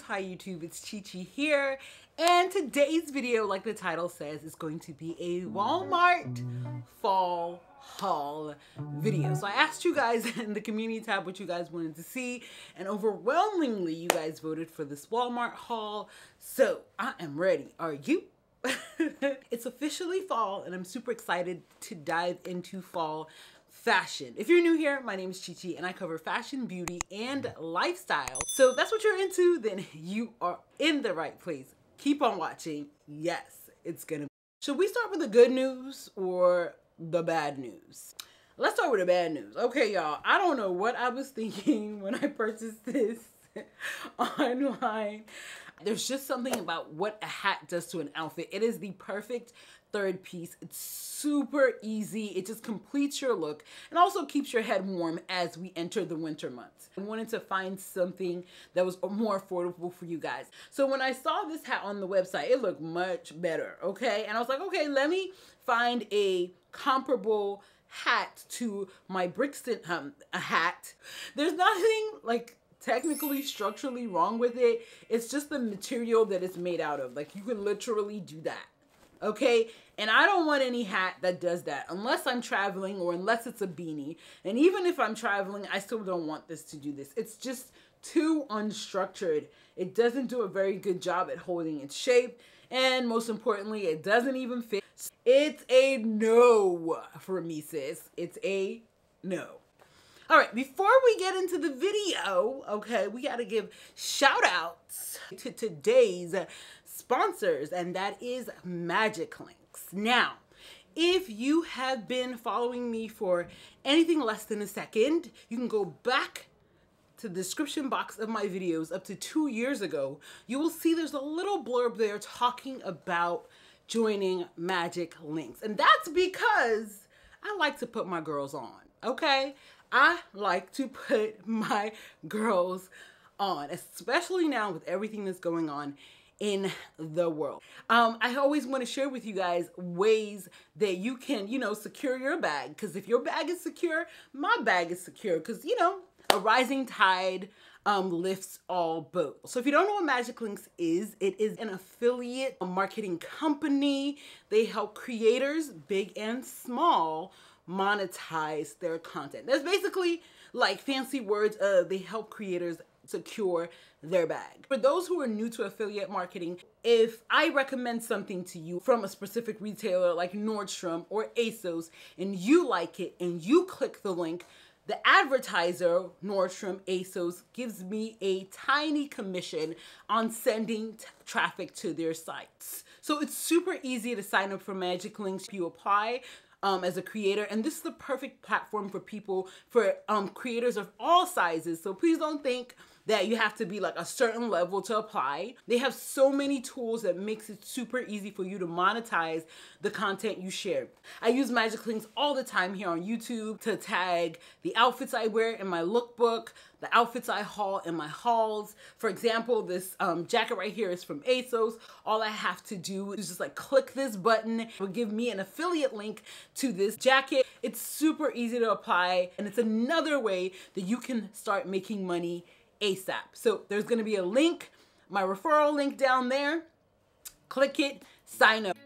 Hi YouTube, it's Chi Chi here. And today's video, like the title says, is going to be a Walmart fall haul video. So I asked you guys in the community tab what you guys wanted to see and overwhelmingly you guys voted for this Walmart haul. So I am ready. Are you? it's officially fall and I'm super excited to dive into fall fashion. If you're new here, my name is Chi Chi and I cover fashion, beauty, and lifestyle. So if that's what you're into, then you are in the right place. Keep on watching. Yes, it's gonna. be. Should we start with the good news or the bad news? Let's start with the bad news. Okay, y'all, I don't know what I was thinking when I purchased this online. There's just something about what a hat does to an outfit. It is the perfect third piece. It's super easy. It just completes your look and also keeps your head warm as we enter the winter months. I wanted to find something that was more affordable for you guys. So when I saw this hat on the website, it looked much better, okay? And I was like, okay, let me find a comparable hat to my Brixton um, hat. There's nothing like technically structurally wrong with it. It's just the material that it's made out of. Like you can literally do that. Okay? And I don't want any hat that does that unless I'm traveling or unless it's a beanie. And even if I'm traveling, I still don't want this to do this. It's just too unstructured. It doesn't do a very good job at holding its shape. And most importantly, it doesn't even fit. It's a no for me, sis. It's a no. All right, before we get into the video, okay, we got to give shout outs to today's sponsors, and that is Magic Links. Now, if you have been following me for anything less than a second, you can go back to the description box of my videos up to two years ago. You will see there's a little blurb there talking about joining Magic Links. And that's because I like to put my girls on, okay? I like to put my girls on, especially now with everything that's going on in the world. Um, I always want to share with you guys ways that you can, you know, secure your bag. Because if your bag is secure, my bag is secure. Because, you know, a rising tide um, lifts all boats. So if you don't know what Magic Links is, it is an affiliate marketing company. They help creators, big and small, monetize their content. That's basically like fancy words. Uh, they help creators secure their bag. For those who are new to affiliate marketing, if I recommend something to you from a specific retailer like Nordstrom or ASOS and you like it and you click the link, the advertiser, Nordstrom, ASOS, gives me a tiny commission on sending traffic to their sites. So it's super easy to sign up for Magic Links. You apply um, as a creator. And this is the perfect platform for people, for um, creators of all sizes. So please don't think that you have to be like a certain level to apply. They have so many tools that makes it super easy for you to monetize the content you share. I use Magic Links all the time here on YouTube to tag the outfits I wear in my lookbook, the outfits I haul in my hauls. For example, this um, jacket right here is from ASOS. All I have to do is just like click this button. It will give me an affiliate link to this jacket. It's super easy to apply and it's another way that you can start making money ASAP. So there's gonna be a link, my referral link down there. Click it, sign up.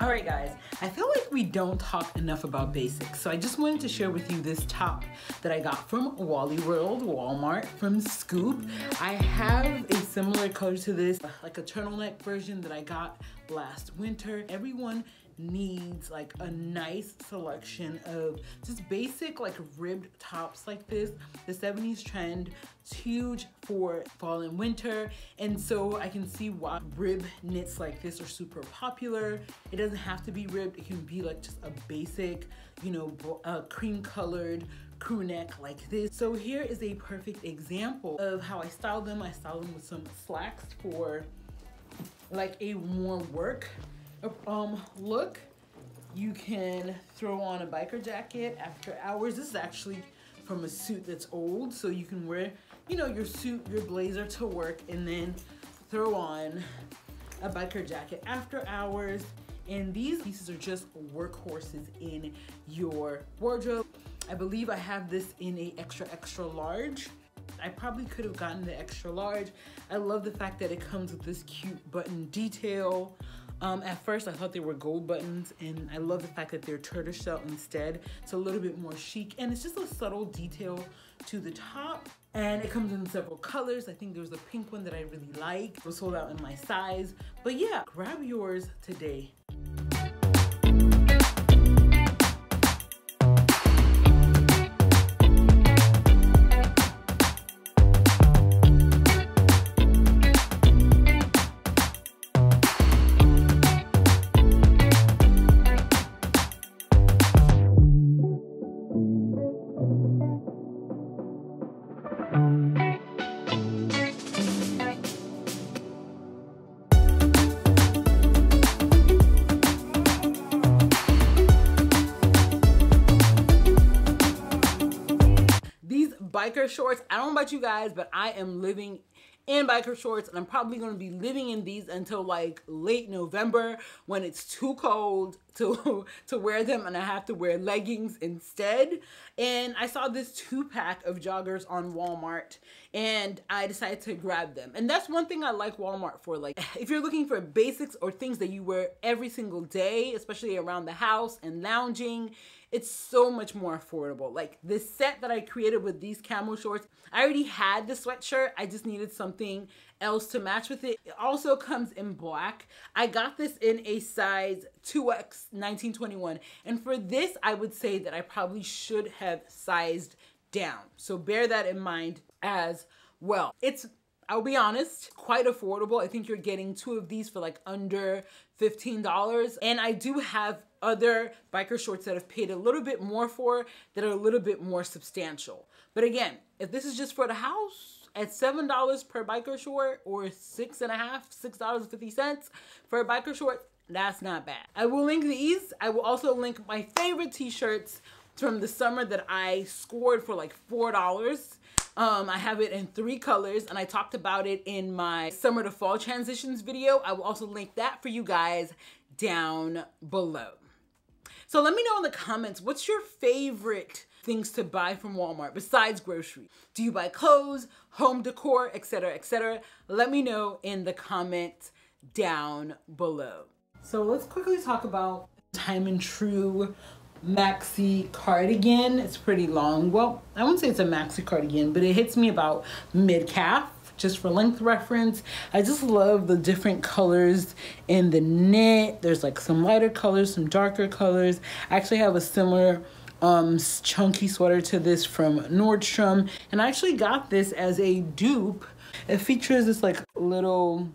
All right, guys, I feel like we don't talk enough about basics, so I just wanted to share with you this top that I got from Wally World, Walmart, from Scoop. I have a similar color to this, like a turtleneck version that I got last winter. Everyone needs like a nice selection of just basic like ribbed tops like this. The 70s trend, it's huge for fall and winter. And so I can see why rib knits like this are super popular. It doesn't have to be ribbed. It can be like just a basic, you know, uh, cream colored crew neck like this. So here is a perfect example of how I style them. I style them with some slacks for like a more work um, look. You can throw on a biker jacket after hours. This is actually from a suit that's old, so you can wear, you know, your suit, your blazer to work, and then throw on a biker jacket after hours. And these pieces are just workhorses in your wardrobe. I believe I have this in a extra, extra large. I probably could have gotten the extra large. I love the fact that it comes with this cute button detail. Um, at first, I thought they were gold buttons, and I love the fact that they're tortoiseshell instead. It's a little bit more chic, and it's just a subtle detail to the top. And it comes in several colors. I think there's a pink one that I really like. It was sold out in my size. But yeah, grab yours today. Biker shorts. I don't know about you guys, but I am living in biker shorts and I'm probably going to be living in these until like late November when it's too cold to to wear them and I have to wear leggings instead. And I saw this two pack of joggers on Walmart and I decided to grab them. And that's one thing I like Walmart for. Like if you're looking for basics or things that you wear every single day, especially around the house and lounging, it's so much more affordable. Like this set that I created with these camo shorts, I already had the sweatshirt. I just needed something else to match with it. It also comes in black. I got this in a size 2X 1921. And for this, I would say that I probably should have sized down. So bear that in mind as well. It's I'll be honest, quite affordable. I think you're getting two of these for like under $15. And I do have other biker shorts that I've paid a little bit more for that are a little bit more substantial. But again, if this is just for the house, at seven dollars per biker short or six and a half, six dollars and fifty cents for a biker short, that's not bad. I will link these. I will also link my favorite t-shirts from the summer that I scored for like four dollars. Um, I have it in three colors and I talked about it in my summer to fall transitions video. I will also link that for you guys down below. So let me know in the comments, what's your favorite things to buy from Walmart besides grocery? Do you buy clothes, home decor, etc., etc.? Let me know in the comments down below. So let's quickly talk about Time and Tru maxi cardigan. It's pretty long. Well, I wouldn't say it's a maxi cardigan, but it hits me about mid calf just for length reference. I just love the different colors in the knit. There's like some lighter colors, some darker colors. I actually have a similar um, chunky sweater to this from Nordstrom. And I actually got this as a dupe. It features this like little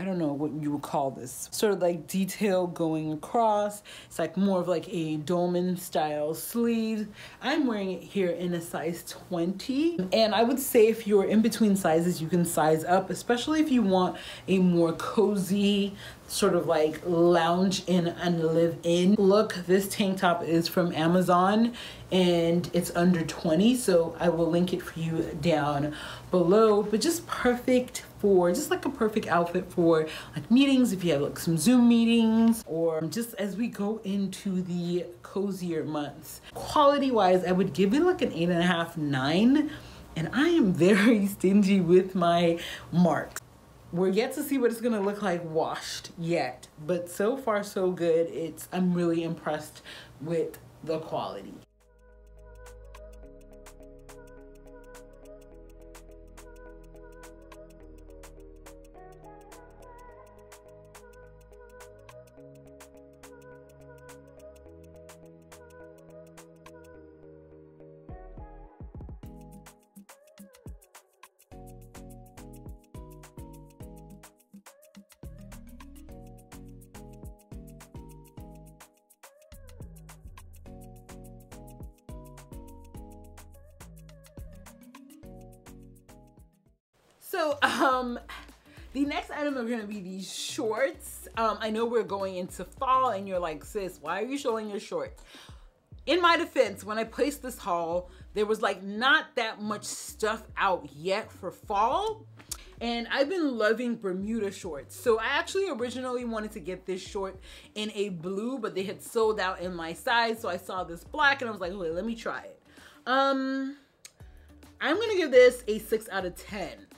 I don't know what you would call this, sort of like detail going across. It's like more of like a dolman style sleeve. I'm wearing it here in a size 20. And I would say if you're in between sizes, you can size up, especially if you want a more cozy, sort of like lounge in and live in. Look. This tank top is from Amazon and it's under 20 so I will link it for you down below. But just perfect for just like a perfect outfit for like meetings if you have like some zoom meetings or just as we go into the cozier months. Quality wise i would give it like an eight and a half nine and i am very stingy with my marks we're yet to see what it's gonna look like washed yet but so far so good. It's i'm really impressed with the quality So, um, the next item are gonna be these shorts. Um, I know we're going into fall and you're like, sis, why are you showing your shorts? In my defense, when I placed this haul, there was like not that much stuff out yet for fall. and I've been loving Bermuda shorts. So I actually originally wanted to get this short in a blue, but they had sold out in my size. So I saw this black and I was like, wait, let me try it. Um, I'm gonna give this a six out of 10.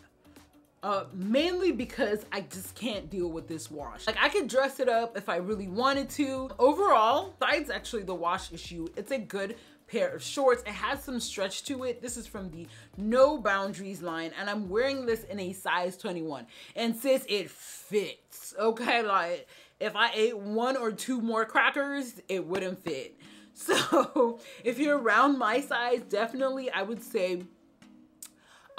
Uh, mainly because I just can't deal with this wash. Like I could dress it up if I really wanted to. Overall, besides actually the wash issue, it's a good pair of shorts. It has some stretch to it. This is from the No Boundaries line and I'm wearing this in a size 21. And sis, it fits, okay? Like if I ate one or two more crackers, it wouldn't fit. So if you're around my size, definitely I would say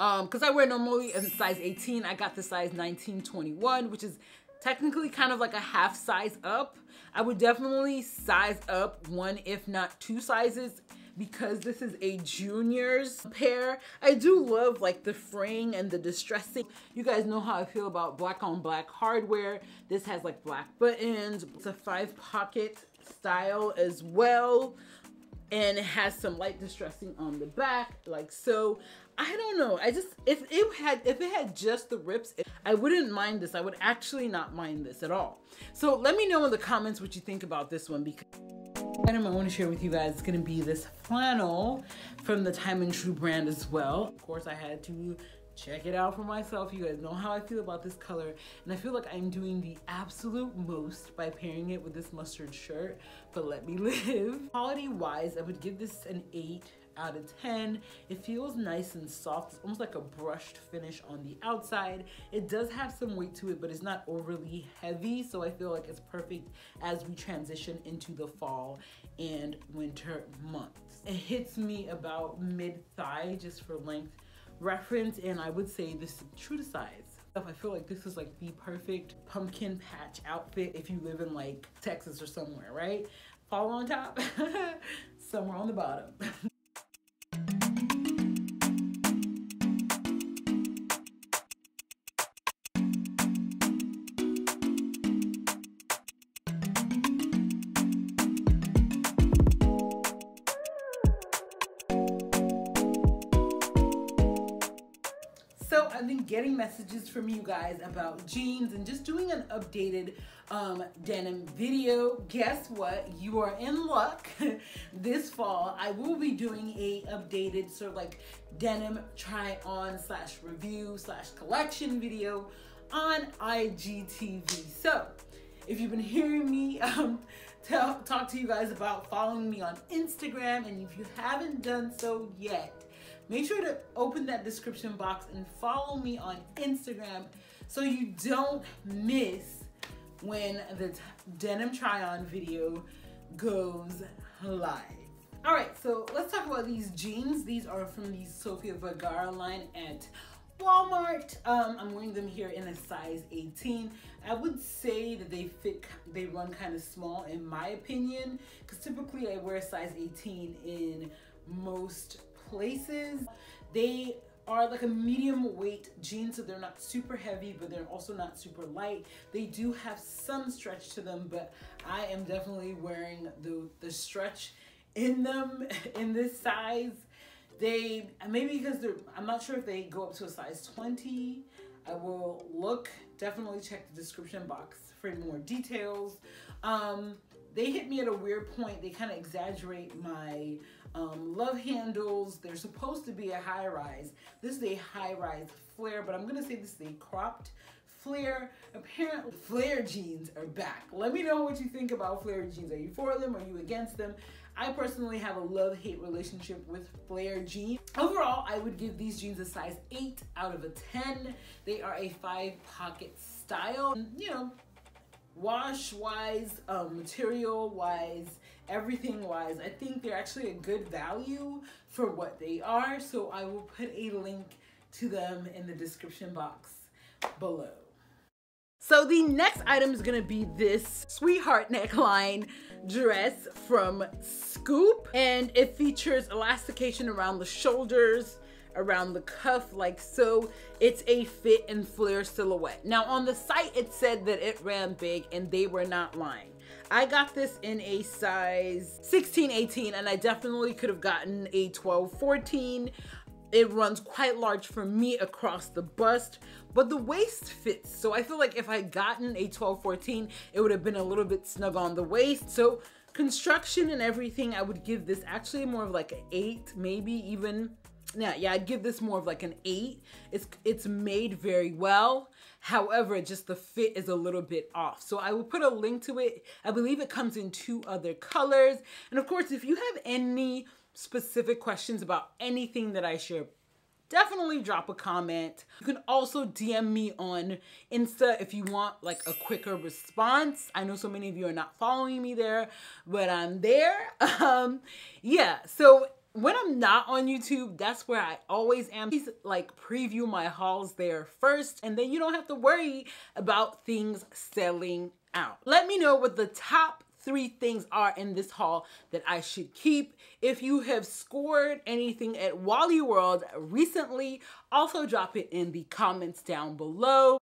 um because i wear normally a size 18 i got the size 1921 which is technically kind of like a half size up. I would definitely size up one if not two sizes because this is a juniors pair. I do love like the fraying and the distressing. You guys know how i feel about black on black hardware. This has like black buttons. It's a five pocket style as well and it has some light distressing on the back like so I don't know. I just if it had if it had just the rips, I wouldn't mind this. I would actually not mind this at all. So let me know in the comments what you think about this one because item I want to share with you guys is going to be this flannel from the Time and Tru brand as well. Of course, I had to check it out for myself. You guys know how I feel about this color. And I feel like I'm doing the absolute most by pairing it with this mustard shirt, but let me live. Quality wise, I would give this an eight out of 10. It feels nice and soft. It's almost like a brushed finish on the outside. It does have some weight to it, but it's not overly heavy. So I feel like it's perfect as we transition into the fall and winter months. It hits me about mid thigh just for length reference. And I would say this is true to size. I feel like this is like the perfect pumpkin patch outfit if you live in like Texas or somewhere, right? Fall on top, somewhere on the bottom. getting messages from you guys about jeans and just doing an updated um, denim video. Guess what? You are in luck. this fall, I will be doing a updated sort of like denim try on slash review slash collection video on IGTV. So if you've been hearing me um, tell, talk to you guys about following me on Instagram, and if you haven't done so yet, make sure to open that description box and follow me on Instagram so you don't miss when the denim try on video goes live. All right, so let's talk about these jeans. These are from the Sofia Vergara line at Walmart. Um, I'm wearing them here in a size 18. I would say that they fit, they run kind of small in my opinion, because typically I wear a size 18 in most places. They are like a medium weight jeans, so they're not super heavy, but they're also not super light. They do have some stretch to them, but I am definitely wearing the, the stretch in them in this size. They, maybe because they're, I'm not sure if they go up to a size 20. I will look, definitely check the description box for more details. Um, they hit me at a weird point. They kind of exaggerate my um, love handles. They're supposed to be a high rise. This is a high rise flare, but I'm gonna say this is a cropped flare. Apparently, flare jeans are back. Let me know what you think about flare jeans. Are you for them? Are you against them? I personally have a love-hate relationship with flare jeans. Overall, I would give these jeans a size 8 out of a 10. They are a five pocket style. You know, wash wise, um, material wise, everything wise, I think they're actually a good value for what they are. So I will put a link to them in the description box below. So the next item is gonna be this sweetheart neckline dress from Scoop and it features elastication around the shoulders, around the cuff like so. It's a fit and flare silhouette. Now on the site it said that it ran big and they were not lying. I got this in a size 16, 18 and I definitely could have gotten a 12, 14 it runs quite large for me across the bust, but the waist fits. So I feel like if I gotten a 12, 14, it would have been a little bit snug on the waist. So construction and everything, I would give this actually more of like an eight, maybe even yeah, yeah, I'd give this more of like an eight. It's it's made very well. However, just the fit is a little bit off. So I will put a link to it. I believe it comes in two other colors. And of course, if you have any specific questions about anything that I share, definitely drop a comment. You can also DM me on Insta if you want like a quicker response. I know so many of you are not following me there, but I'm there. Um, yeah, so when I'm not on YouTube, that's where I always am. Please like preview my hauls there first, and then you don't have to worry about things selling out. Let me know what the top three things are in this haul that I should keep. If you have scored anything at Wally World recently, also drop it in the comments down below.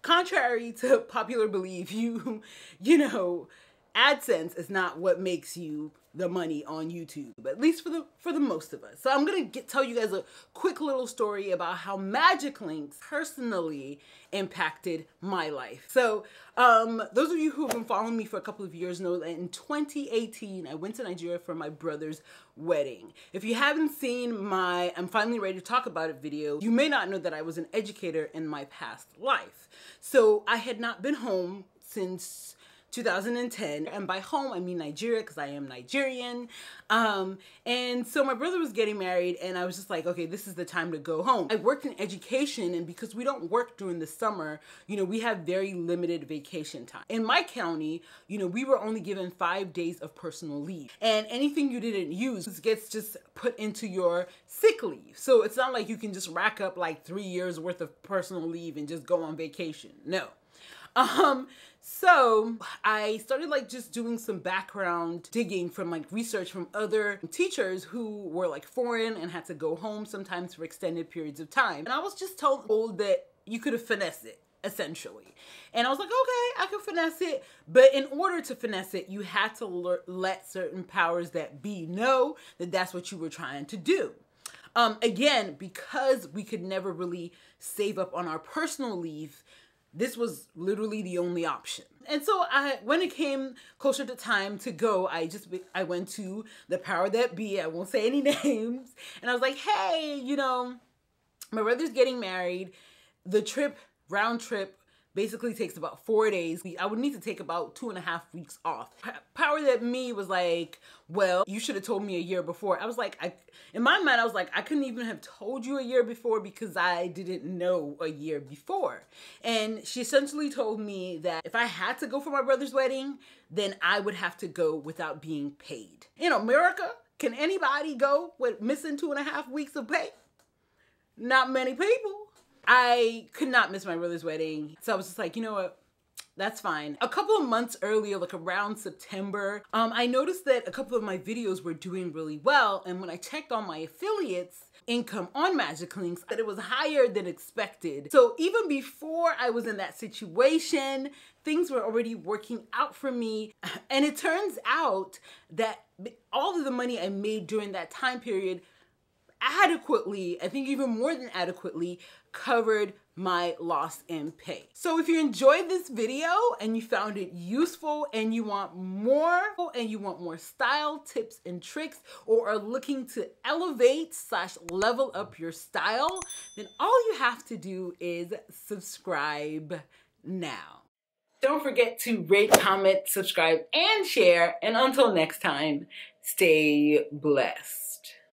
Contrary to popular belief, you, you know, AdSense is not what makes you the money on YouTube, at least for the for the most of us. So I'm gonna get, tell you guys a quick little story about how Magic Links personally impacted my life. So um, those of you who have been following me for a couple of years know that in 2018 I went to Nigeria for my brother's wedding. If you haven't seen my I'm finally ready to talk about it video, you may not know that I was an educator in my past life. So I had not been home since 2010. And by home, I mean Nigeria because I am Nigerian. Um, and so my brother was getting married, and I was just like, okay, this is the time to go home. I worked in education, and because we don't work during the summer, you know, we have very limited vacation time. In my county, you know, we were only given five days of personal leave, and anything you didn't use gets just put into your sick leave. So it's not like you can just rack up like three years worth of personal leave and just go on vacation. No. Um, so I started like just doing some background digging from like research from other teachers who were like foreign and had to go home sometimes for extended periods of time. And I was just told that you could have finessed it essentially. And I was like, okay, I can finesse it. But in order to finesse it, you had to le- let certain powers that be know that that's what you were trying to do. Um, again, because we could never really save up on our personal leave, this was literally the only option. And so I when it came closer to time to go, I just I went to the power that be, I won't say any names, and I was like, "Hey, you know, my brother's getting married. The trip round trip basically takes about four days. I would need to take about two and a half weeks off. Power that me was like, well, you should have told me a year before. I was like, I, in my mind, I was like, I couldn't even have told you a year before because I didn't know a year before. And she essentially told me that if I had to go for my brother's wedding, then I would have to go without being paid. In America, can anybody go with missing two and a half weeks of pay? Not many people. I could not miss my brother's wedding. So I was just like, you know what? That's fine. A couple of months earlier, like around September, um, I noticed that a couple of my videos were doing really well. And when I checked on my affiliates income on Magic Links, that it was higher than expected. So even before I was in that situation, things were already working out for me. And it turns out that all of the money I made during that time period adequately, I think even more than adequately, covered my loss in pay. So if you enjoyed this video and you found it useful and you want more and you want more style tips and tricks or are looking to elevate slash level up your style, then all you have to do is subscribe now. Don't forget to rate, comment, subscribe, and share. And until next time, stay blessed.